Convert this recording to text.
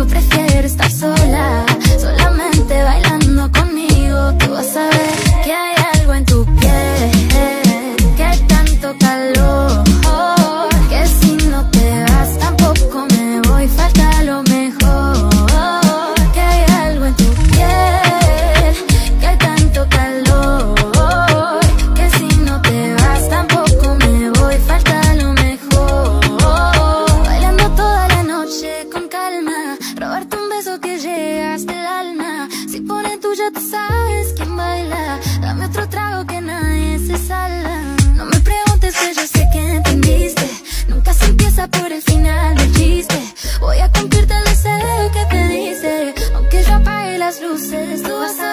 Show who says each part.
Speaker 1: eu prefiro Robarte un beso que llega hasta el alma. Si pone tuya tú sabes quién baila Dame otro trago que nadie se salva. No me preguntes que yo sé que entendiste Nunca se empieza por el final del chiste. Voy a cumplirte el deseo que te dice Aunque yo apague las luces tú vas a